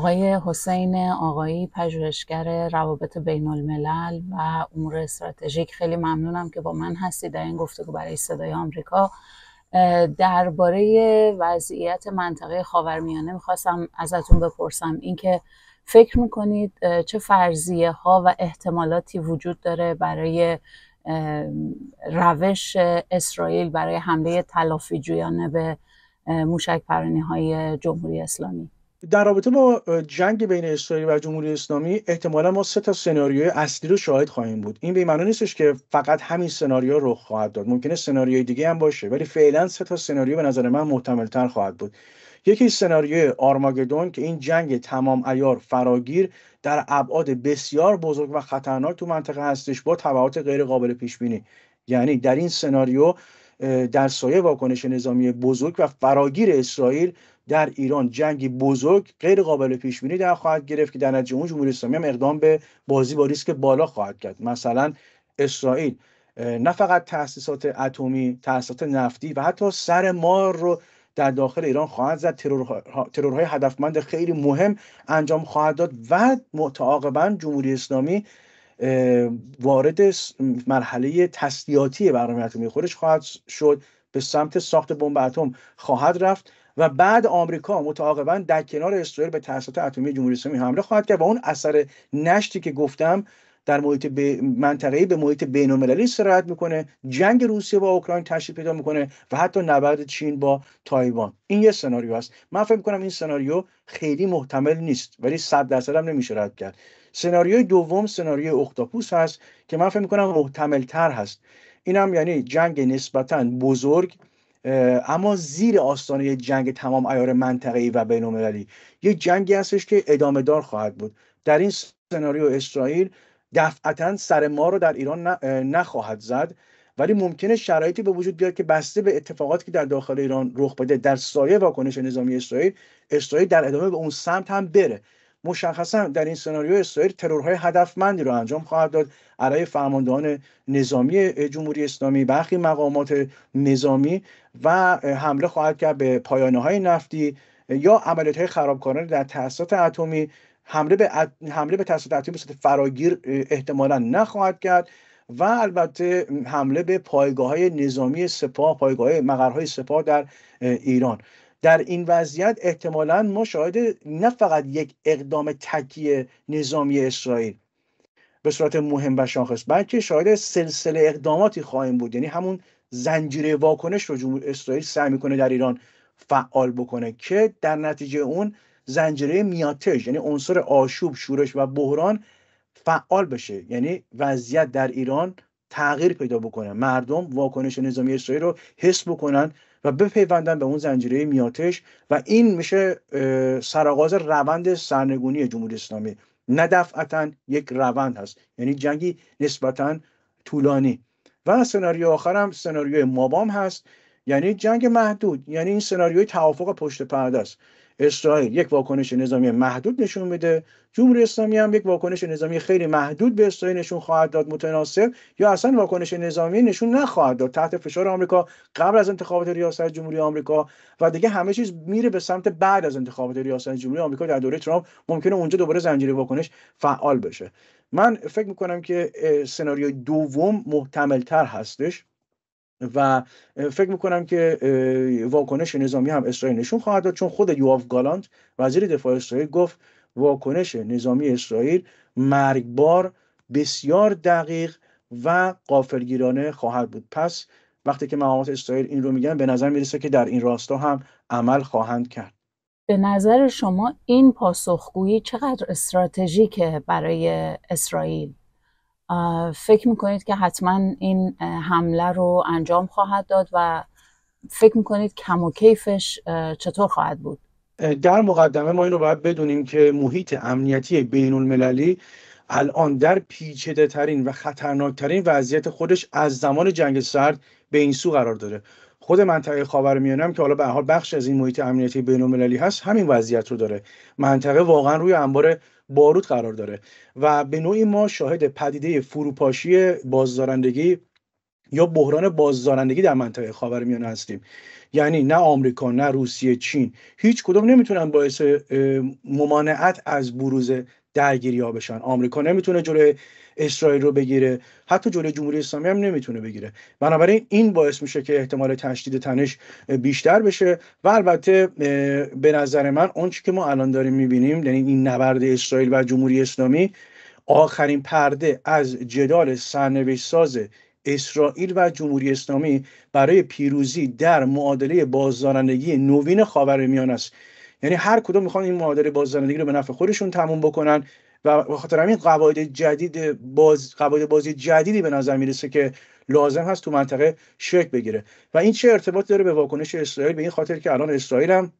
آقای حسین آقایی پژوهشگر روابط بین الملل و امور استراتژیک. خیلی ممنونم که با من هستید. در این گفتگو برای صدای آمریکا. درباره وضعیت منطقه خاورمیانه می‌خواستم ازتون بپرسم. اینکه فکر می‌کنید چه فرضیه ها و احتمالاتی وجود داره برای روش اسرائیل برای حمله تلافی جویانه به موشک پرانی های جمهوری اسلامی؟ در رابطه با جنگ بین اسرائیل و جمهوری اسلامی احتمالا ما سه تا سناریوی اصلی رو شاهد خواهیم بود. این به معنی نیستش که فقط همین سناریو رخ خواهد داد. ممکنه سناریوی دیگه هم باشه ولی فعلا سه تا سناریو به نظر من محتمل تر خواهد بود. یکی سناریوی آرماگدون که این جنگ تمام ایار فراگیر در ابعاد بسیار بزرگ و خطرناک تو منطقه هستش با تبعات غیر قابل پیش بینی یعنی در این سناریو در سایه واکنش نظامی بزرگ و فراگیر اسرائیل در ایران جنگی بزرگ غیر قابل پیش بینی در خواهد گرفت که در نتیجه اون جمهوری اسلامی هم اقدام به بازی با ریسک بالا خواهد کرد. مثلا اسرائیل نه فقط تاسیسات اتمی تاسیسات نفتی و حتی سر مار رو در داخل ایران خواهد زد. ترورهای هدفمند خیلی مهم انجام خواهد داد و متعاقبا جمهوری اسلامی وارد مرحله تسلیحاتی برنامه اتمی خودش خواهد شد. به سمت ساخت بمب اتم خواهد رفت. و بعد آمریکا متعاقبا در کنار اسرائیل به تاسیسات اتمی جمهوری اسلامی حمله خواهد کرد و اون اثر نشتی که گفتم در محیط ب... منطقه‌ای به محیط بین‌المللی سرایت می‌کنه جنگ روسیه با اوکراین تشدید پیدا می‌کنه و حتی نبرد چین با تایوان. این یه سناریو است من فکر می‌کنم این سناریو خیلی محتمل نیست ولی 100 درصد هم نمیشه رد کرد. سناریوی دوم سناریوی اختاپوس هست که من فکر می‌کنم محتمل تر هست. اینم یعنی جنگ نسبتا بزرگ اما زیر آستانه جنگ تمام ایار منطقه‌ای و بین‌المللی. یک جنگی هستش که ادامه دار خواهد بود. در این سناریو اسرائیل دفعتا سر ما رو در ایران نخواهد زد. ولی ممکنه شرایطی به وجود بیاد که بسته به اتفاقاتی که در داخل ایران رخ بده در سایه واکنش نظامی اسرائیل اسرائیل در ادامه به اون سمت هم بره. مشخصا در این سناریو اسرائیل ترورهای هدفمندی رو انجام خواهد داد. علیه فرماندهان نظامی جمهوری اسلامی برخی مقامات نظامی و حمله خواهد کرد به پایانه های نفتی یا عملیات های خرابکارانه در تاسیسات اتمی. حمله به حمله به تاسیسات اتمی به فراگیر احتمالا نخواهد کرد و البته حمله به پایگاه های نظامی سپاه پایگاه های مقرهای سپاه در ایران. در این وضعیت احتمالا ما شاهد نه فقط یک اقدام تکیه نظامی اسرائیل به صورت مهم و شاخص بلکه شاهد سلسله اقداماتی خواهیم بود. یعنی همون زنجیره واکنش رو جمهوری اسرائیل سعی می‌کنه در ایران فعال بکنه که در نتیجه اون زنجیره میاتش یعنی عنصر آشوب شورش و بحران فعال بشه. یعنی وضعیت در ایران تغییر پیدا بکنه. مردم واکنش نظامی اسرائیل رو حس بکنن و بپیوندن به اون زنجیره میاتش و این میشه سرآغاز روند سرنگونی جمهوری اسلامی. نه دفعتا یک روند هست. یعنی جنگی نسبتا طولانی. و سناریو آخرم سناریوی مابام هست. یعنی جنگ محدود. یعنی این سناریوی توافق پشت پرده است. اسرائیل یک واکنش نظامی محدود نشون میده. جمهوری اسلامی هم یک واکنش نظامی خیلی محدود به اسرائیل نشون خواهد داد متناسب. یا اصلا واکنش نظامی نشون نخواهد داد. تحت فشار آمریکا قبل از انتخابات ریاست جمهوری آمریکا و دیگه همه چیز میره به سمت بعد از انتخابات ریاست جمهوری آمریکا در دوره ترامپ ممکنه اونجا دوباره زنجیره واکنش فعال بشه. من فکر می‌کنم که سناریوی دوم محتمل تر هستش. و فکر می‌کنم که واکنش نظامی هم اسرائیل نشون خواهد داد چون خود یواف گالانت وزیر دفاع اسرائیل گفت واکنش نظامی اسرائیل مرگبار بسیار دقیق و قافلگیرانه خواهد بود. پس وقتی که مقامات اسرائیل این رو میگن به نظر می‌رسه که در این راستا هم عمل خواهند کرد. به نظر شما این پاسخگویی چقدر استراتژیکه برای اسرائیل؟ فکر می‌کنید که حتما این حمله رو انجام خواهد داد و فکر می‌کنید کم و کیفش چطور خواهد بود؟ در مقدمه ما این رو باید بدونیم که محیط امنیتی بین المللی الان در پیچیده ترین و خطرناکترین وضعیت خودش از زمان جنگ سرد به این سو قرار داره. خود منطقه خاورمیانه هم که حالا به حال بخش از این محیط امنیتی بین المللی هست همین وضعیت رو داره. منطقه واقعا روی انبار بارود قرار داره. و به نوعی ما شاهد پدیده فروپاشی بازدارندگی یا بحران بازدارندگی در منطقه خاورمیانه هستیم. یعنی نه آمریکا نه روسیه چین. هیچ کدوم نمی‌تونن باعث ممانعت از بروز درگیری ها بشن آمریکا نمی‌تونه جلوی اسرائیل رو بگیره. حتی جلوی جمهوری اسلامی هم نمی‌تونه بگیره. بنابراین این باعث میشه که احتمال تشدید تنش بیشتر بشه و البته به نظر من آنچه که ما الان داریم می‌بینیم یعنی این نبرد اسرائیل و جمهوری اسلامی آخرین پرده از جدال سرنوشت ساز اسرائیل و جمهوری اسلامی برای پیروزی در معادله بازدارندگی نوین خاورمیانه است. یعنی هر کدوم می‌خوان این معادله بازدارندگی رو به نفع خودشون تموم بکنن و خاطر همین قواعد جدید باز قواعد بازی جدیدی به نظر می‌رسه که لازم هست تو منطقه شکل بگیره. و این چه ارتباط داره به واکنش اسرائیل؟ به این خاطر که الان اسرائیل هم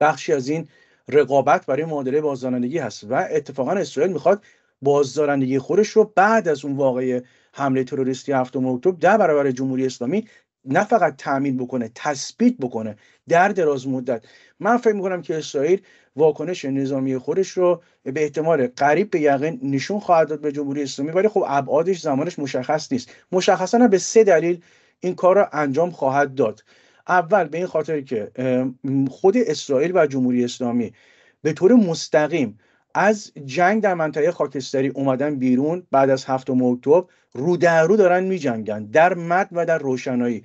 بخشی از این رقابت برای معادله بازدارندگی هست و اتفاقا اسرائیل می‌خواد بازدارندگی خودش رو بعد از اون واقعه حمله تروریستی هفتم اکتبر در برابر جمهوری اسلامی نه فقط تامین بکنه تثبیت بکنه. در دراز مدت. من فکر می‌کنم که اسرائیل واکنش نظامی خودش رو به احتمال قریب به یقین نشون خواهد داد به جمهوری اسلامی ولی خب ابعادش زمانش مشخص نیست. مشخصا به سه دلیل این کار را انجام خواهد داد. اول به این خاطر که خود اسرائیل و جمهوری اسلامی به طور مستقیم از جنگ در منطقه خاکستری اومدن بیرون بعد از هفتم اکتبر رو در رو دارن میجنگن در مد و در روشنایی.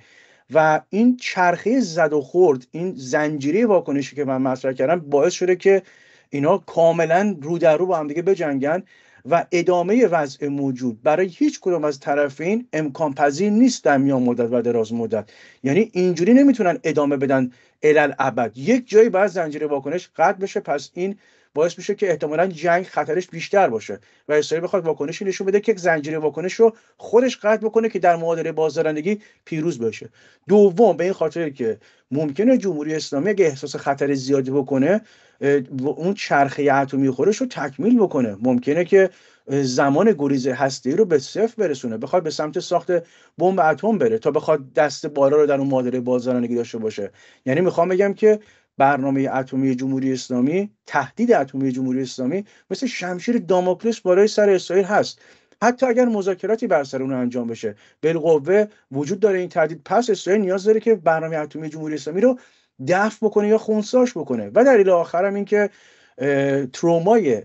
و این چرخه زد و خورد این زنجیره واکنشی که من مطرح کردم باعث شده که اینا کاملا رو در رو با هم دیگه بجنگن و ادامه وضع موجود. برای هیچ کدوم از طرفین امکان پذیر نیست در میان مدت و دراز مدت. یعنی اینجوری نمی‌تونن ادامه بدن الال ابد یک جایی باید زنجیره واکنش قطع بشه پس این باعث میشه که احتمالا جنگ خطرش بیشتر باشه و اسرائیل بخواد واکنشی نشون بده که زنجیره واکنش رو خودش قطع بکنه که در معادله بازدارندگی پیروز بشه دوم به این خاطر که ممکنه جمهوری اسلامی اگه احساس خطر زیادی بکنه اون چرخه اتمی خودش رو تکمیل بکنه. ممکنه که زمان گریز هستی رو به صفر برسونه بخواد به سمت ساخت بمب اتم بره تا بخواد دست بالا رو در اون معادله بازدارندگی داشته باشه. یعنی می‌خوام بگم که برنامه اتمی جمهوری اسلامی تهدید اتمی جمهوری اسلامی مثل شمشیر داموکلس بالای سر اسرائیل هست. حتی اگر مذاکراتی بر سر اون انجام بشه بالقوه وجود داره این تهدید. پس اسرائیل نیاز داره که برنامه اتمی جمهوری اسلامی رو دفع بکنه یا خونساش بکنه. و دلیل آخرم این که ترومای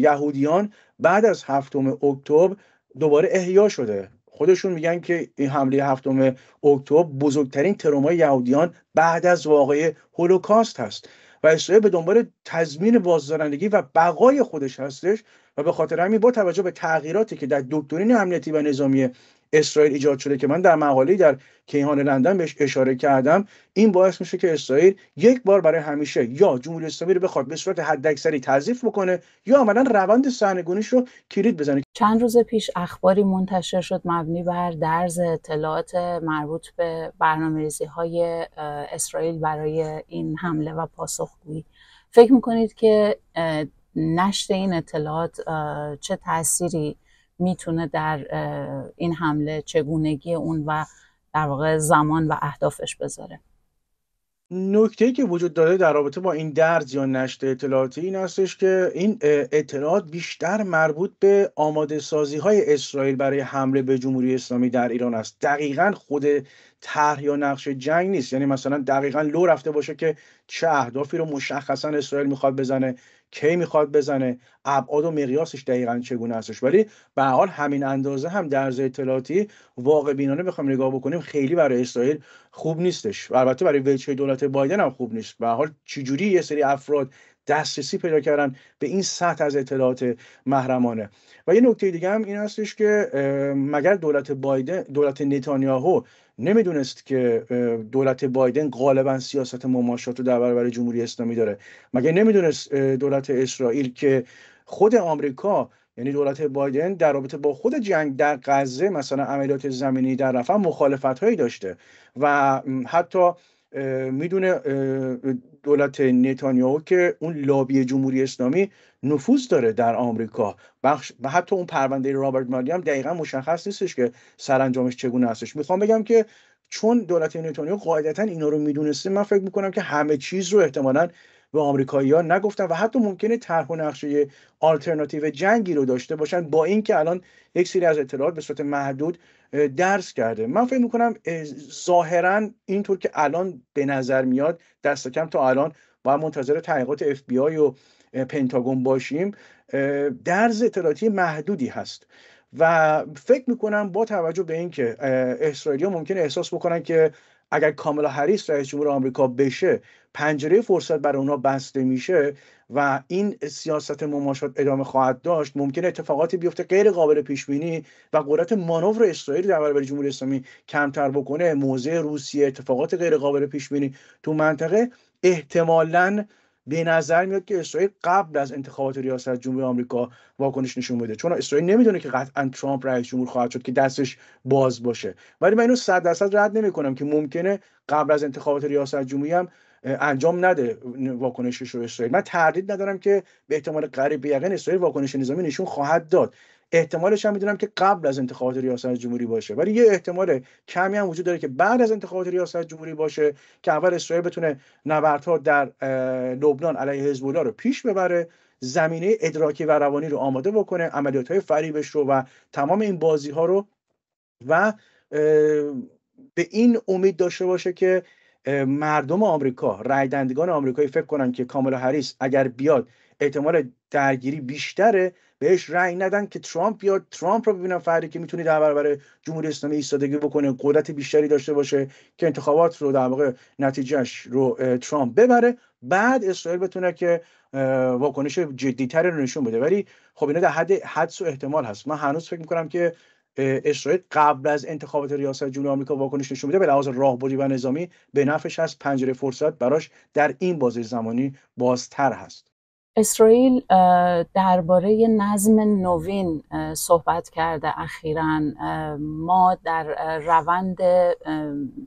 یهودیان بعد از هفتم اکتبر دوباره احیا شده. خودشون میگن که این حمله هفتم اکتبر بزرگترین ترومای یهودیان بعد از واقعه هولوکاست هست و اسرائیل به دنبال تضمین بازدارندگی و بقای خودش هستش و به خاطر همین با توجه به تغییراتی که در دکترین امنیتی و نظامی اسرائیل ایجاد شده که من در مقاله‌ای در کیهان لندن بهش اشاره کردم این باعث میشه که اسرائیل یک بار برای همیشه یا جمهوری اسلامی رو بخواد به صورت حداکثری تضعیف بکنه یا عملا روند سرنگونیش رو کلید بزنه. چند روز پیش اخباری منتشر شد مبنی بر درز اطلاعات مربوط به برنامه‌ریزی های اسرائیل برای این حمله و پاسخگویی. فکر می‌کنید که نشر این اطلاعات چه تأثیری می‌تونه در این حمله چگونگی اون و در واقع زمان و اهدافش بذاره. نکته که وجود داره در رابطه با این درز یا نشر اطلاعاتی این هستش که این اطلاعات بیشتر مربوط به آماده سازی های اسرائیل برای حمله به جمهوری اسلامی در ایران است. دقیقا خود طرح یا نقش جنگ نیست. یعنی مثلا دقیقا لو رفته باشه که چه اهدافی رو مشخصا اسرائیل می‌خواد بزنه. کی می‌خواد بزنه ابعاد و مقیاسش دقیقا چگونه هستش. ولی به حال همین اندازه هم در اطلاعاتی واقع بینانه بخوام نگاه بکنیم خیلی برای اسرائیل خوب نیستش. و البته برای وجه دولت بایدن هم خوب نیست. به حال چجوری یه سری افراد دسترسی پیدا کردن به این سطح از اطلاعات محرمانه. و یه نکته دیگه هم این هستش که مگر دولت بایدن دولت نتانیاهو نمی‌دونست که دولت بایدن غالبا سیاست مماشات رو در برابر جمهوری اسلامی داره؟ مگه نمی‌دونست دولت اسرائیل که خود آمریکا یعنی دولت بایدن در رابطه با خود جنگ در غزه مثلا عملیات زمینی در رفح مخالفت هایی داشته و حتی می‌دونه دولت نتانیاهو که اون لابی جمهوری اسلامی نفوذ داره در آمریکا. بخش و حتی اون پرونده رابرت مالی هم دقیقا مشخص نیستش که سرانجامش چگونه هستش. می‌خوام بگم که چون دولت نتانیاهو قاعدتا اینا رو می‌دونسته من فکر می‌کنم که همه چیز رو احتمالا به آمریکایی‌ها نگفتن و حتی ممکنه طرح و نقشه آلترناتیو جنگی رو داشته باشن با اینکه الان یک سری از اطلاعات به صورت محدود درز کرده. من فکر می‌کنم ظاهرا اینطور که الان به نظر میاد دست کم تا الان باید منتظر تحقیقات اف بی آی و پنتاگون باشیم درز اطلاعاتی محدودی هست. و فکر می‌کنم با توجه به اینکه اسرائیلی ممکنه احساس بکنن که اگر کاملا هریس رئیس جمهور آمریکا بشه پنجره فرصت برای اونا بسته میشه و این سیاست مماشات ادامه خواهد داشت ممکن اتفاقاتی بیفته غیر قابل پیش بینی و قدرت مانور اسرائیل در برابر جمهوری اسلامی کمتر بکنه. موضع روسیه اتفاقات غیر قابل پیش بینی تو منطقه احتمالاً به نظر میاد که اسرائیل قبل از انتخابات ریاست جمهوری آمریکا واکنش نشون بده. چون اسرائیل نمی‌دونه که قطعا ترامپ رئیس جمهور خواهد شد که دستش باز باشه. ولی من اینو 100 درصد رد نمی‌کنم که ممکنه قبل از انتخابات ریاست جمهوری هم انجام نده واکنشش رو اسرائیل. من تردید ندارم که به احتمال قریب یقین اسرائیل واکنش نظامی نشون خواهد داد. احتمالش هم می‌دونم که قبل از انتخابات ریاست جمهوری باشه. ولی یه احتمال کمی هم وجود داره که بعد از انتخابات ریاست جمهوری باشه که اول اسرائیل بتونه نبردها در لبنان علیه حزب رو پیش ببره زمینه ادراکی و روانی رو آماده بکنه عملیات های فریبش رو و تمام این بازی ها رو و به این امید داشته باشه که مردم آمریکا رای دندگان آمریکایی فکر کنن که کاملا هریس اگر بیاد احتمال درگیری بیشتره بهش رأی ندن که ترامپ بیاد. ترامپ رو ببینن فردی که می‌تونه در برابر جمهوری اسلامی ایستادگی بکنه قدرت بیشتری داشته باشه که انتخابات رو در واقع نتیجهش رو ترامپ ببره. بعد اسرائیل بتونه که واکنش جدیتری رو نشون بده. ولی خب اینا در حد حدس و احتمال هست. من هنوز فکر می‌کنم که اسرائیل قبل از انتخابات ریاست جمهوری آمریکا واکنش نشون بده به لحاظ راهبردی و نظامی به نفعش هست پنجره فرصت براش در این بازه زمانی بازتر هست. اسرائیل درباره نظم نوین صحبت کرده اخیرا. ما در روند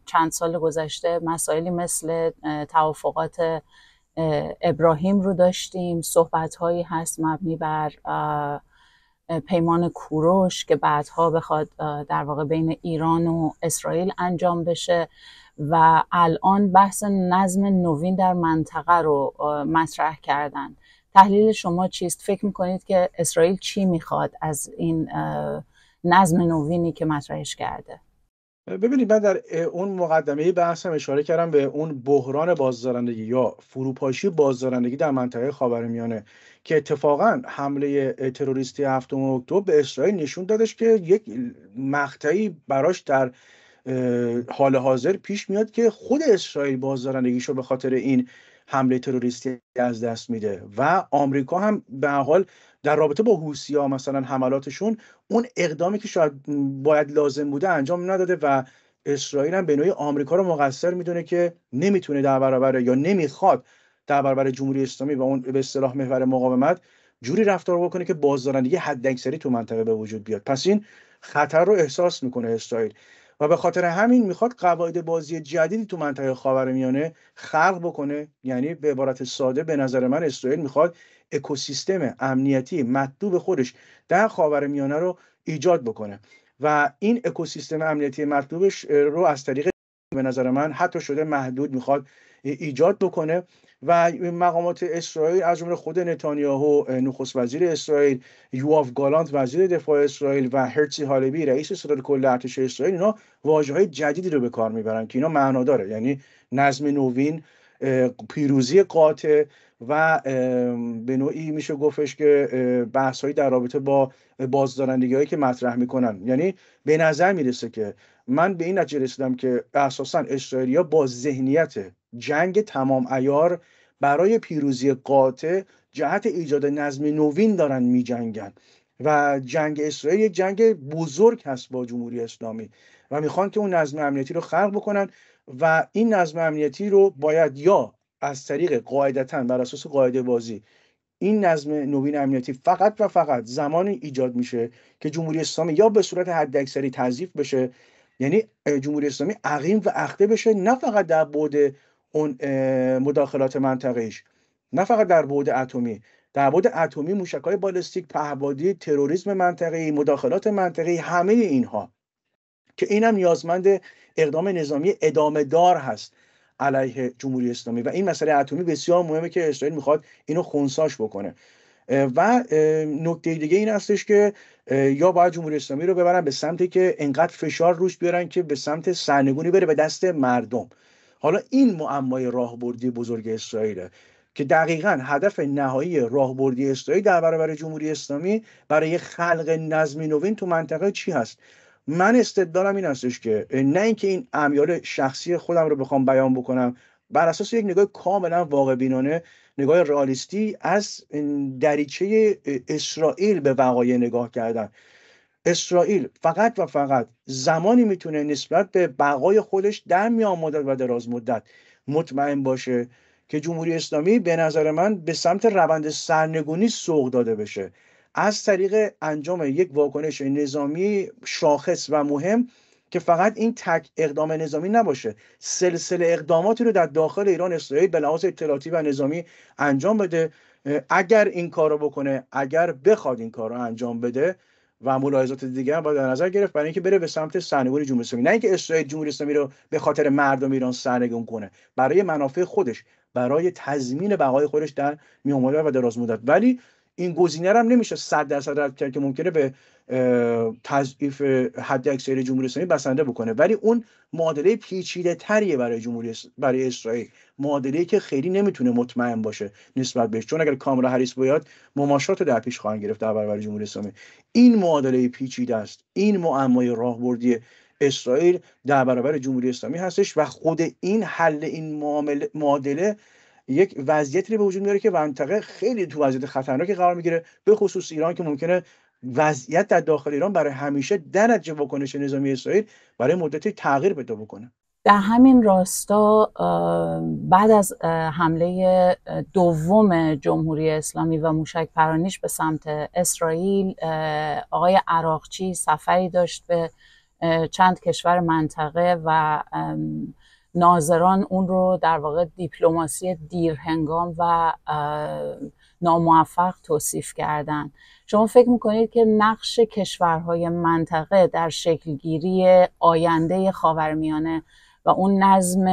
چند سال گذشته مسائلی مثل توافقات ابراهیم رو داشتیم. صحبت هایی هست مبنی بر پیمان کوروش که بعدها بخواد در واقع بین ایران و اسرائیل انجام بشه و الان بحث نظم نوین در منطقه رو مطرح کردن. تحلیل شما چیست؟ فکر می‌کنید که اسرائیل چی می‌خواد از این نظم نوینی که مطرحش کرده؟ ببینید من در اون مقدمه بحثم اشاره کردم به اون بحران بازدارندگی یا فروپاشی بازدارندگی در منطقه خاورمیانه که اتفاقا حمله تروریستی هفتم اکتبر به اسرائیل نشون دادش که یک مقطعی براش در حال حاضر پیش میاد که خود اسرائیل بازدارندگیشو به خاطر این حمله تروریستی از دست میده. و آمریکا هم به حال در رابطه با ها مثلا حملاتشون اون اقدامی که شاید باید لازم بوده انجام نداده و اسرائیل هم به نوعی آمریکا رو مقصر می‌دونه که نمی‌تونه در برابر یا نمی‌خواد در برابر جمهوری اسلامی و اون به اصطلاح محور مقاومت جوری رفتار بکنه که بازدارندگی حداکثری تو منطقه به وجود بیاد. پس این خطر رو احساس می‌کنه اسرائیل. و به خاطر همین می‌خواد قواعد بازی جدیدی تو منطقه خاورمیانه خلق بکنه. یعنی به عبارت ساده به نظر من اسرائیل می‌خواد اکوسیستم امنیتی مطلوب خودش در خاورمیانه رو ایجاد بکنه. و این اکوسیستم امنیتی مطلوبش رو از طریق به نظر من حتی شده محدود می‌خواد ایجاد بکنه. و مقامات اسرائیل از جمله خود نتانیاهو نخست وزیر اسرائیل یواف گالانت وزیر دفاع اسرائیل و هرچی هالبی رئیس ستاد کل ارتش اسرائیل اینا واژه های جدیدی رو به کار می‌برن که اینا معنا داره. یعنی نظم نوین پیروزی قاطع و به نوعی میشه گفتش که بحث در رابطه با بازدارندگی هایی که مطرح می‌کنن. یعنی به نظر می‌رسه که من به این نتیجه رسیدم که اساسا اسرائیلیا با ذهنیت جنگ تمام ایار برای پیروزی قاطع جهت ایجاد نظم نوین دارن میجنگن. و جنگ اسرائیل یک جنگ بزرگ هست با جمهوری اسلامی و می‌خوان که اون نظم امنیتی رو خلق بکنن و این نظم امنیتی رو باید یا از طریق قاعدتا بر اساس قاعده بازی این نظم نوین امنیتی فقط و فقط زمانی ایجاد میشه که جمهوری اسلامی یا به صورت حداکثری تضعیف بشه یعنی جمهوری اسلامی عقیم و اخته بشه نه فقط در بعد اون مداخلات منطقهش نه فقط در بعد اتمی. در بعد اتمی موشکهای بالستیک پهبادی تروریسم منطقه‌ای مداخلات منطقه‌ای همه اینها که اینم نیازمند اقدام نظامی ادامه دار هست علیه جمهوری اسلامی. و این مسئله اتمی بسیار مهمه که اسرائیل می‌خواد اینو خونساش بکنه. و نکته دیگه این هستش که یا باید جمهوری اسلامی رو ببرن به سمتی که انقدر فشار روش بیارن که به سمت سرنگونی بره به دست مردم. حالا این معمای راهبردی بزرگ اسرائیله که دقیقا هدف نهایی راهبردی اسرائیل در برابر جمهوری اسلامی برای خلق نظمی نوین تو منطقه چی هست؟ من استدلالم این هستش که نه اینکه این امیال شخصی خودم رو بخوام بیان بکنم بر اساس یک نگاه کاملا واقع بینانه نگاه رئالیستی از دریچه اسرائیل به وقایع نگاه کردن. اسرائیل فقط و فقط زمانی می‌تونه نسبت به بقای خودش در میان مدت و دراز مدت مطمئن باشه که جمهوری اسلامی به نظر من به سمت روند سرنگونی سوق داده بشه. از طریق انجام یک واکنش نظامی شاخص و مهم که فقط این تک اقدام نظامی نباشه سلسله اقداماتی رو در داخل ایران اسرائیل به لحاظ اطلاعاتی و نظامی انجام بده. اگر این کار رو بکنه اگر بخواد این کار رو انجام بده و ملاحظات دیگه باید در نظر گرفت برای اینکه بره به سمت سرنگونی جمهوری اسلامی. نه اینکه اسرائیل جمهوری اسلامی رو به خاطر مردم ایران سرنگون کنه برای منافع خودش برای تضمین بقای خودش در میان و دراز مدت. ولی این گزینه هم نمیشه 100 درصد رد کرد که ممکنه به تضعیف حد اکثر جمهوری اسلامی بسنده بکنه. ولی اون معادله پیچیده تریه برای جمهوری برای اسرائیل. معادله که خیلی نمی‌تونه مطمئن باشه نسبت بهش. چون اگر کاملا هریس بیاد مماشات رو در پیش خواهند گرفت در برابر جمهوری اسلامی. این معادله پیچیده است. این معمای راهبردی اسرائیل در برابر جمهوری اسلامی هستش و خود این حل این معادله یک وضعیتی به وجود میاره که منطقه خیلی تو وضعیت خطرناکی قرار می‌گیره. به خصوص ایران که ممکنه وضعیت در داخل ایران برای همیشه در نتیجه واکنش نظامی اسرائیل برای مدتی تغییر پیدا بکنه. در همین راستا بعد از حمله دوم جمهوری اسلامی و موشک پرانیش به سمت اسرائیل آقای عراقچی سفری داشت به چند کشور منطقه و ناظران اون رو در واقع دیپلماسی دیرهنگام و ناموفق توصیف کردن. شما فکر می‌کنید که نقش کشورهای منطقه در شکلگیری آینده خاورمیانه و اون نظم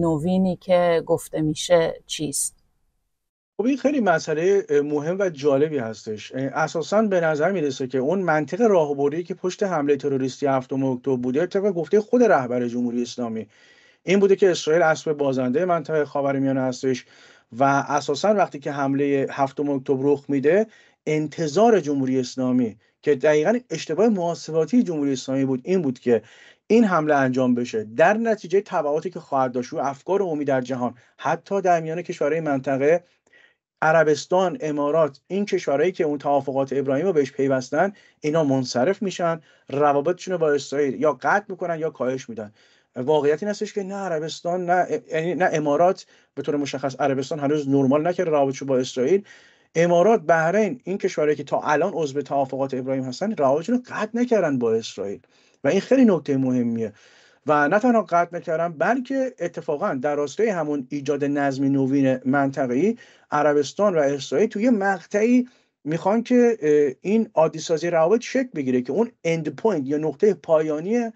نوینی که گفته میشه چیست؟ خب این خیلی مسئله مهم و جالبی هستش. اساسا به نظر می‌رسه که اون منطق راهبردی که پشت حمله تروریستی هفتم اکتبر بوده طبق گفته خود رهبر جمهوری اسلامی. این بوده که اسرائیل اسب بازنده منطقه خاورمیانه هستش و اساسا وقتی که حمله هفتم اکتبر رخ میده انتظار جمهوری اسلامی که دقیقا اشتباه محاسباتی جمهوری اسلامی بود این بود که این حمله انجام بشه. در نتیجه تبعاتی که خواهد داشت و افکار عمومی در جهان حتی در میان کشورهای منطقه عربستان امارات این کشورهایی که اون توافقات ابراهیم رو بهش پیوستن اینا منصرف میشن روابطشون رو با اسرائیل یا قطع می‌کنن یا کاهش میدن. واقعیت این هستش که نه عربستان نه یعنی نه امارات به طور مشخص عربستان هنوز نرمال نکرده روابطش با اسرائیل. امارات بحرین این کشورهایی که تا الان عضو توافقات ابراهیم هستن روابطشون رو قطع نکردن با اسرائیل. و این خیلی نکته مهمیه. و نه تنها قطع نکردن بلکه اتفاقا در راستای همون ایجاد نظم نوین منطقه‌ای عربستان و اسرائیل توی مقطعی می‌خوان که این عادی سازی روابط شکل بگیره که اون end point یا نقطه پایانی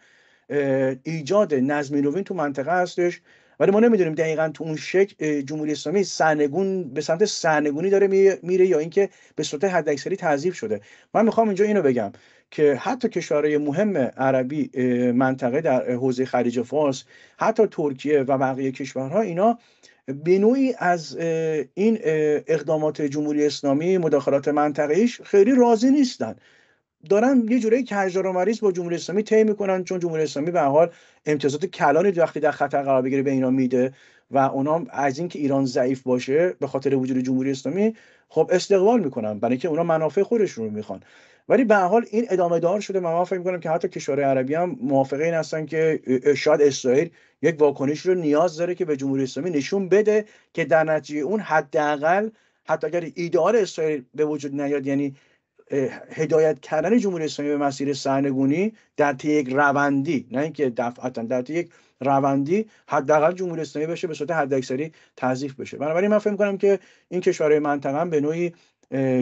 ایجاد نظم نوین تو منطقه هستش. ولی ما نمی‌دونیم دقیقا تو اون شکل جمهوری اسلامی سرنگون به سمت سرنگونی داره میره یا اینکه به صورت حداکثری تضعیف شده. من می‌خوام اینجا اینو بگم که حتی کشورهای مهم عربی منطقه در حوزه خلیج فارس حتی ترکیه و بقیه کشورها اینا به نوعی از این اقدامات جمهوری اسلامی مداخلات منطقه‌ایش خیلی راضی نیستن. دارن یه جوری کجدار و مریض با جمهوری اسلامی طی می‌کنن چون جمهوری اسلامی به حال امتیازات کلانی وقتی در خطر قرار بگیره به اینا میده و اونا از اینکه ایران ضعیف باشه به خاطر وجود جمهوری اسلامی خب استقبال می‌کنن برای اینکه اونا منافع خودشون رو می‌خوان. ولی به حال این ادامه دار شده. من فکر می‌کنم که حتی کشورهای عربی هم موافقه این هستن که شاید اسرائیل یک واکنش رو نیاز داره که به جمهوری اسلامی نشون بده که در نتیجه اون حداقل حتی اگر ایدئال اسرائیل به وجود نیاد یعنی هدایت کردن جمهوری اسلامی به مسیر سرنگونی در طی یک روندی نه اینکه دفعتا در طی یک روندی حداقل جمهوری اسلامی بشه به صورت حداکثری تضعیف بشه. بنابراین من فکر می‌کنم که این کشورهای منطقه به نوعی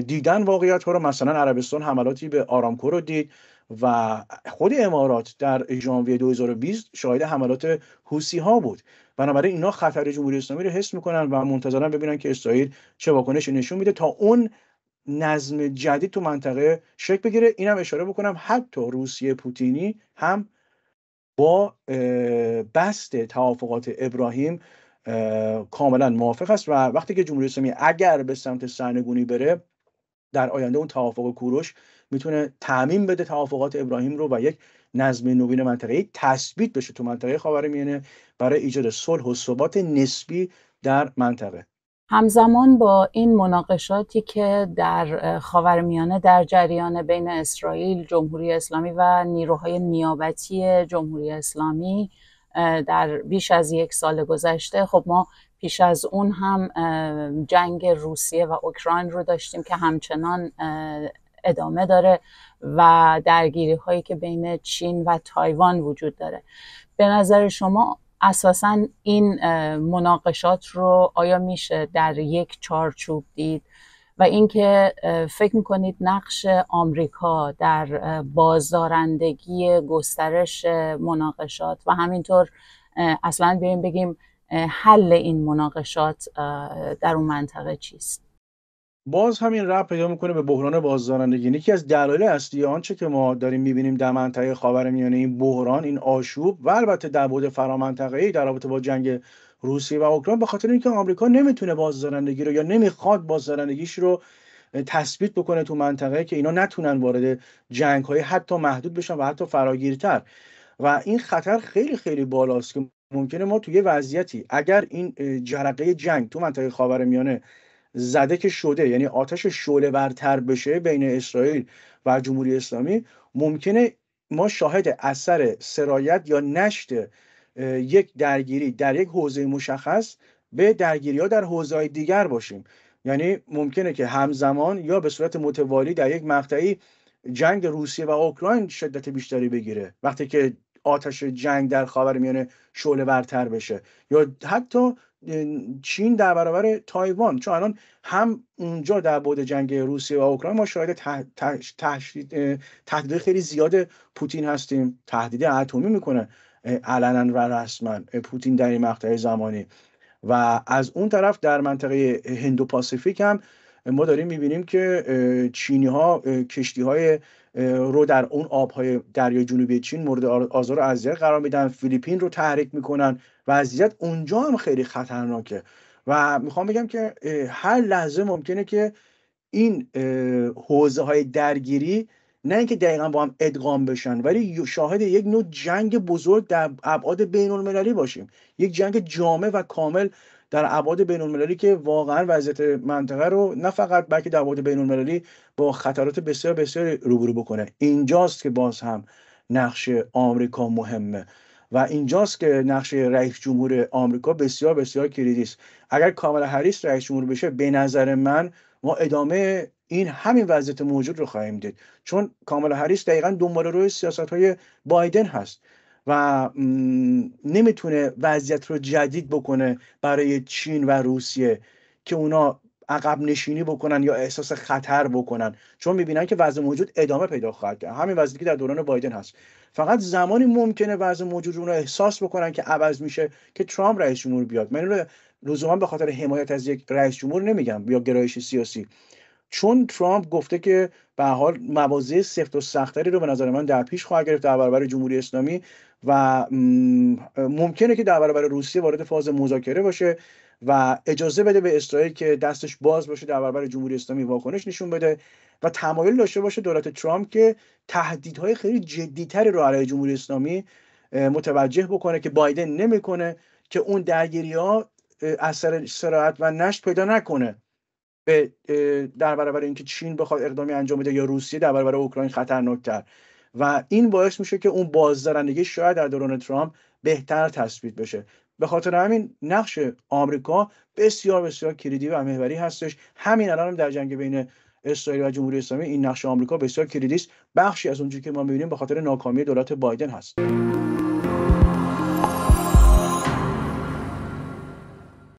دیدن واقعیت ها رو مثلا عربستان حملاتی به آرامکو رو دید و خود امارات در ژانویه 2020 شاهد حملات حوسی ها بود. بنابراین اینا خطر جمهوری اسلامی رو حس می‌کنن و منتظرن ببینن که اسرائیل چه واکنشی نشون میده تا اون نظم جدید تو منطقه شکل بگیره. اینم اشاره بکنم حتی روسیه پوتینی هم با بست توافقات ابراهیم کاملا موافق است و وقتی که جمهوری اسلامی اگر به سمت سرنگونی بره در آینده اون توافق کوروش می‌تونه تعمین بده توافقات ابراهیم رو و یک نظم نوین منطقه تثبیت بشه تو منطقه خاورمیانه برای ایجاد صلح و ثبات نسبی در منطقه. همزمان با این مناقشاتی که در خاورمیانه در جریان بین اسرائیل، جمهوری اسلامی و نیروهای نیابتی جمهوری اسلامی در بیش از یک سال گذشته خب ما پیش از اون هم جنگ روسیه و اوکراین رو داشتیم که همچنان ادامه داره و درگیری هایی که بین چین و تایوان وجود داره. به نظر شما اساسا این مناقشات رو آیا میشه در یک چارچوب دید؟ و اینکه فکر می‌کنید نقش آمریکا در بازدارندگی گسترش مناقشات و همینطور اصلا بیایم بگیم حل این مناقشات در اون منطقه چیست؟ باز همین رب پیدا می‌کنه به بحران بازدارندگی. یکی از دلایل اصلی آنچه که ما داریم می‌بینیم در منطقه خاورمیانه این بحران این آشوب و البته در فرامنطقه‌ای در رابطه با جنگ روسیه و اوکراین به خاطر اینکه آمریکا نمی‌تونه بازدارندگی رو یا نمی‌خواد بازدارندگیش رو تثبیت بکنه تو منطقه که اینا نتونن وارد جنگ های حتی محدود بشن و حتی فراگیرتر. و این خطر خیلی خیلی بالاست که ممکنه ما توی وضعیتی اگر این جرقه جنگ تو منطقه خاورمیانه زده که شده یعنی آتش شعله برتر بشه بین اسرائیل و جمهوری اسلامی ممکنه ما شاهد اثر سرایت یا نشت یک درگیری در یک حوزه مشخص به درگیری ها در حوزه دیگر باشیم. یعنی ممکنه که همزمان یا به صورت متوالی در یک مقطعی جنگ روسیه و اوکراین شدت بیشتری بگیره وقتی که آتش جنگ در خاورمیانه شعله برتر بشه. یا حتی چین در برابر تایوان. چون الان هم اونجا در بود جنگ روسیه و اوکراین ما شاهد تهدید خیلی زیاد پوتین هستیم. تهدید اتمی می‌کنه علنا و رسما پوتین در این مقطع زمانی. و از اون طرف در منطقه هندو پاسیفیک هم ما داریم می‌بینیم که چینی ها کشتی های رو در اون آبهای دریای جنوبی چین مورد آزار و اذیت قرار میدن فیلیپین رو تحریک می‌کنن وضعیت اونجا هم خیلی خطرناکه. و می‌خوام بگم که هر لحظه ممکنه که این حوزه های درگیری نه اینکه دقیقا با هم ادغام بشن ولی شاهد یک نوع جنگ بزرگ در ابعاد بین المللی باشیم. یک جنگ جامع و کامل در ابعاد بین المللی که واقعا وضعیت منطقه رو نه فقط بلکه در ابعاد بین المللی با خطرات بسیار بسیار روبرو بکنه. اینجاست که باز هم نقش آمریکا مهمه و اینجاست که نقش رئیس جمهور آمریکا بسیار بسیار کلیدی است. اگر کاملا هریس رئیس جمهور بشه به نظر من ما ادامه این همین وضعیت موجود رو خواهیم دید. چون کاملا هریس دقیقا دنبال روی سیاست های بایدن هست. و نمی‌تونه وضعیت رو جدید بکنه برای چین و روسیه که اونا عقب نشینی بکنن یا احساس خطر بکنن. چون می‌بینن که وضع موجود ادامه پیدا خواهد کرد. همین وضعیتی که در دوران بایدن هست. فقط زمانی ممکنه وضع موجود رو احساس بکنن که عوض میشه که ترامپ رئیس جمهور بیاد. من رو لزوما به خاطر حمایت از یک رئیس جمهور نمیگم یا گرایش سیاسی. چون ترامپ گفته که به حال مواضع سفت و سختری رو به نظر من در پیش خواهد گرفت در برابر جمهوری اسلامی و ممکنه که در برابر روسیه وارد فاز مذاکره باشه و اجازه بده به اسرائیل که دستش باز باشه در برابر جمهوری اسلامی واکنش نشون بده و تمایل داشته باشه دولت ترامپ که تهدیدهای خیلی جدیتری رو علیه جمهوری اسلامی متوجه بکنه که بایدن نمی‌کنه که اون درگیری ها اثر سراحت و نشت پیدا نکنه. به در برابر اینکه چین بخواد اقدامی انجام بده یا روسیه در برابر اوکراین خطرناکتر. و این باعث میشه که اون بازدارندگی شاید در دوران ترامپ بهتر تثبیت بشه. به خاطر همین نقش آمریکا بسیار بسیار کلیدی و محوری هستش. همین الان هم در جنگ بین اسرائیل و جمهوری اسلامی این نقش آمریکا بسیار کلیدی است. بخشی از اونجایی که ما می‌بینیم به خاطر ناکامی دولت بایدن هست.